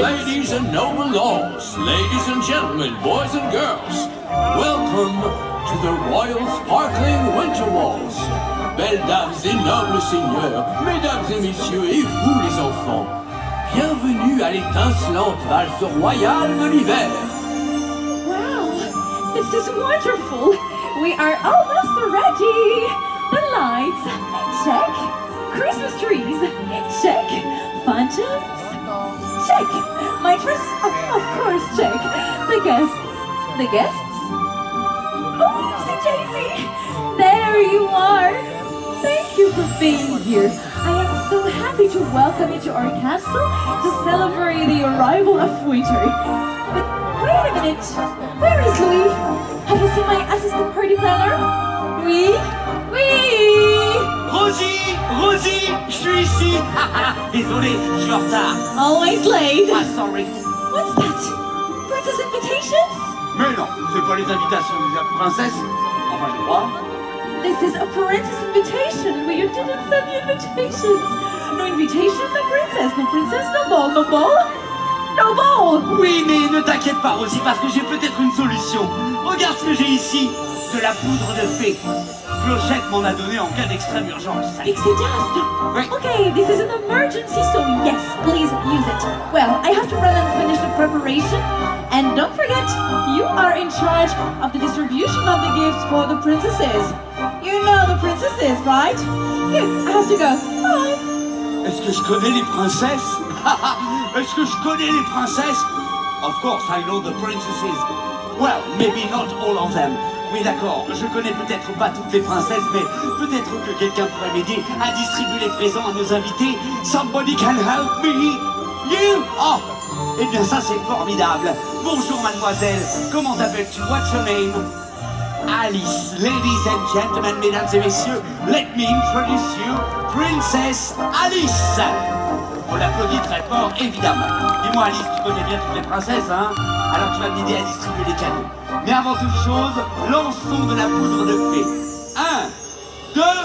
ladies and noble lords, ladies and gentlemen, boys and girls, welcome to the Royal Sparkling Winter Waltz. Belles dames et nobles seigneurs, mesdames et messieurs, et vous les enfants, bienvenue à l'étincelante valse royale de l'hiver. Wow, this is wonderful. We are almost ready. The lights, check. Christmas trees, check. Fountains, check. My dress, of, of course, check. The guests, the guests. Oh, Daisy, there you are. Thank you for being here. I am so happy to welcome you to our castle to celebrate the arrival of winter. But wait a minute, where is Louis? Have you seen my assistant party planner? Oui, oui. Rosie Rosie Je suis ici Désolé, je suis en retard. Always late. Ah, sorry. What's that? Princess invitations? Mais non, c'est pas les invitations de la princesse. Enfin, je crois. This is a princess invitation where you didn't send me invitations. No invitation, no princess, no princess, no ball, no ball, no ball. Oui, mais ne t'inquiète pas, Rosie, parce que j'ai peut-être une solution. Regarde ce que j'ai ici. De la poudre de fée. Clochette m'en a donné en cas d'extrême urgence. Pixie dust. Oui. Okay, this is an emergency, so yes, please use it. Well, I have to run and finish the preparation. And don't forget, you are in charge of the distribution of the gifts for the princesses. You know the princesses, right? Good, I have to go. Bye. Est-ce que je connais les princesses Est-ce que je connais les princesses Of course, I know the princesses. Well, maybe not all of them. Oui, d'accord, je connais peut-être pas toutes les princesses, mais peut-être que quelqu'un pourrait m'aider à distribuer les présents à nos invités. Somebody can help me You Oh Eh bien, ça, c'est formidable. Bonjour, mademoiselle. Comment t'appelles-tu? What's your name? Alice. Ladies and gentlemen, mesdames et messieurs, let me introduce you, Princess Alice. On l'applaudit très fort, évidemment. Dis-moi, Alice, tu connais bien toutes les princesses, hein? Alors tu vas m'aider à distribuer les cadeaux. Mais avant toute chose, lançons de la poudre de fée. Un, deux,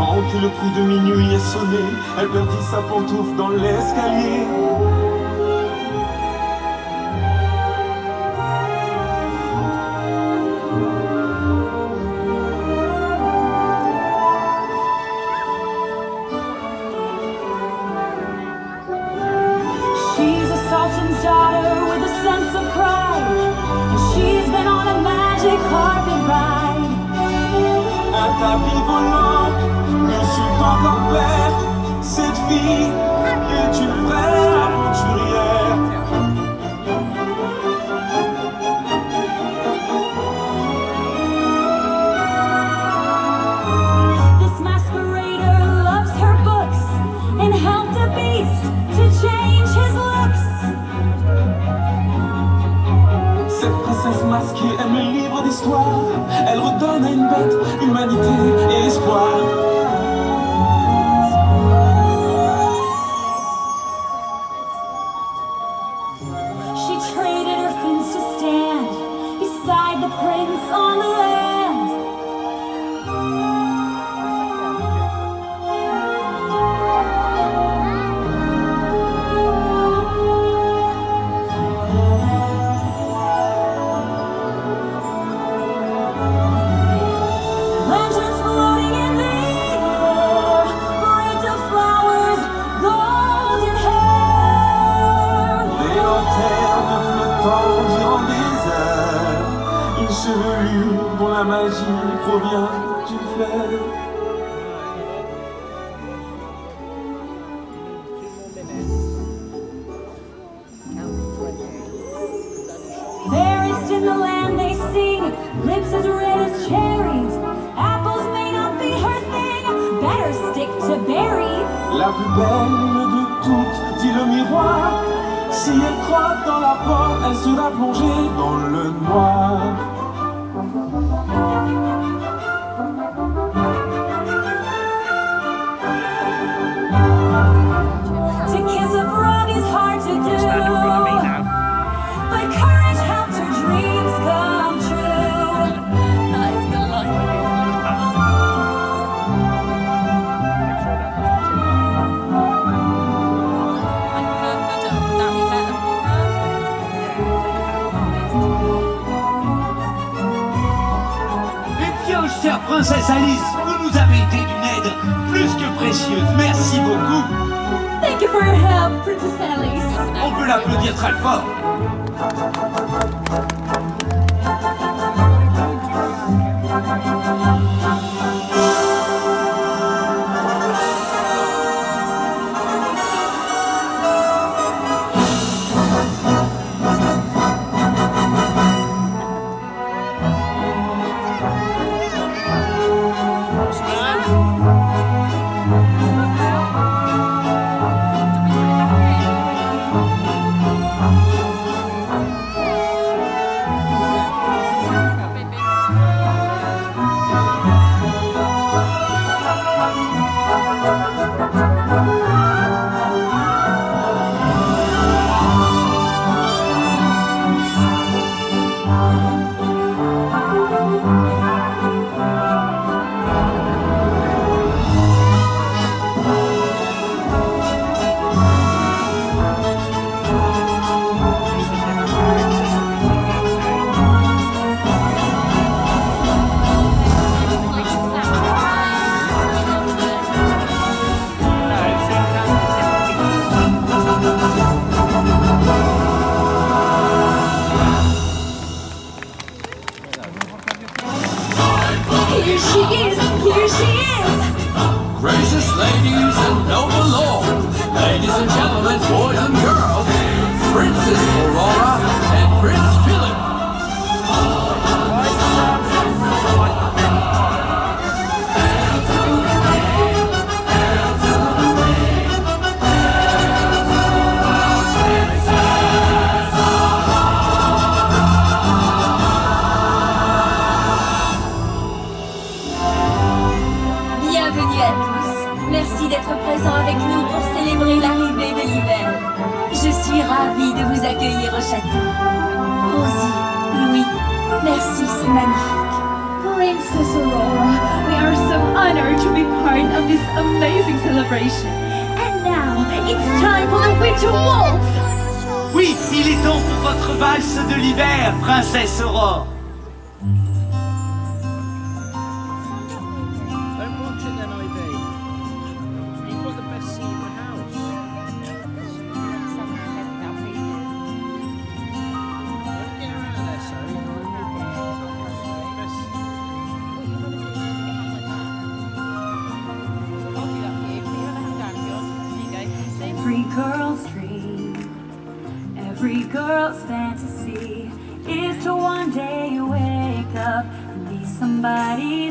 Avant que le coup de minuit ait sonné, elle perdit sa pantoufle dans l'escalier. She's a sultan's daughter with a sense of pride. And she's been on a magic carpet ride. Un tapis volant, le sultan tempère. Cette fille est une vraie aventurière. This masquerader loves her books and helped a beast to change his looks. Cette princesse masquée aime les livres d'histoire. Elle redonne à une bête humanité et espoir. In the land they sing. Lips as red as cherries. Apples may not be her thing. Better stick to berries. La plus belle de toutes, dit le miroir. Si elle croque dans la porte, elle sera plongée dans le noir. Chère princesse Alice, vous nous avez été d'une aide plus que précieuse. Merci beaucoup. Thank you for your help, Princess Alice. On peut l'applaudir très fort. Amazing celebration. And now, it's time for the winter waltz. Oui, il est temps pour votre valse de l'hiver, princesse Aurore. Girl's fantasy is to one day wake up and be somebody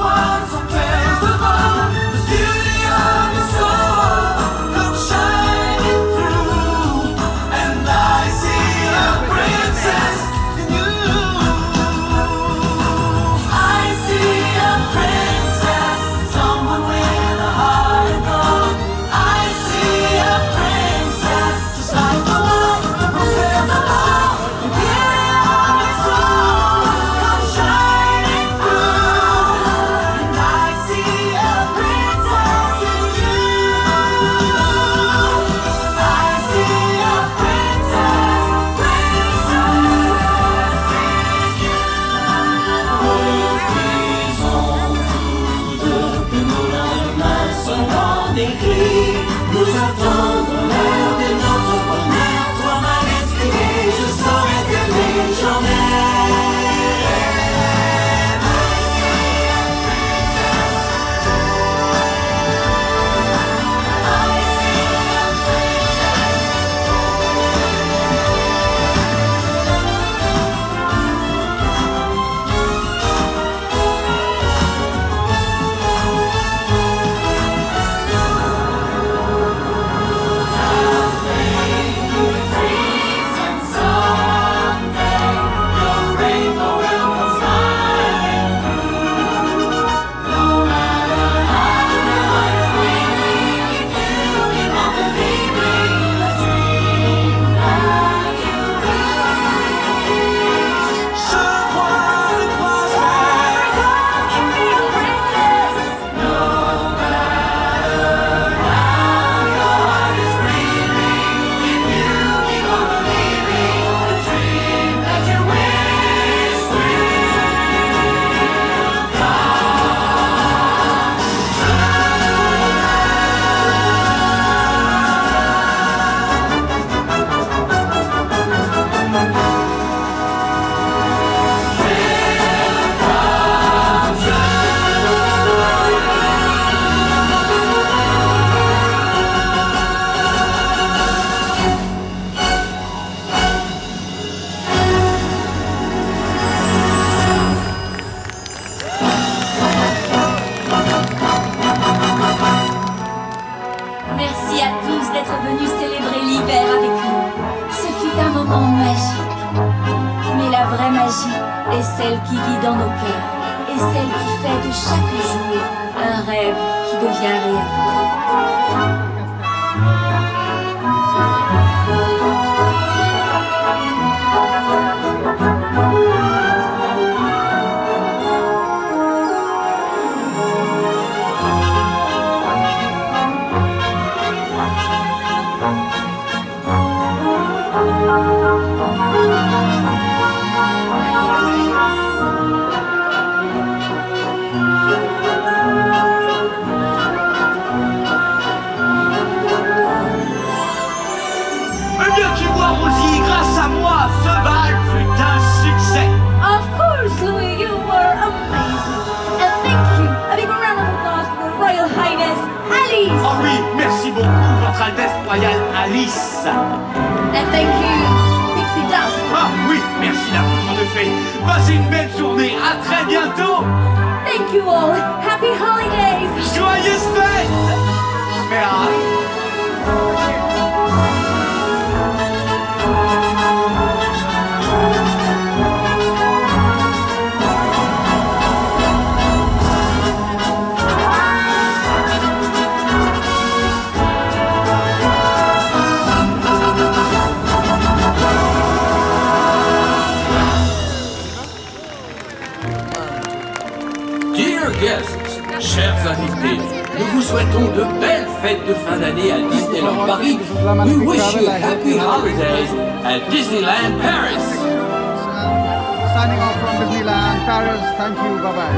est celle qui vit dans nos cœurs et celle qui fait de chaque jour un rêve qui devient. Eh Altesse Royale Alice. And thank you, Pixie Dust. Ah oui, merci d'avoir de fait. Passez une belle journée, à très bientôt. Thank you all. Happy holidays. Joyeuses fêtes. Merde. Fêtes de fin d'année à Disneyland Paris. We wish you happy holidays at Disneyland Paris. Signing off from Disneyland Paris. Thank you. Bye bye.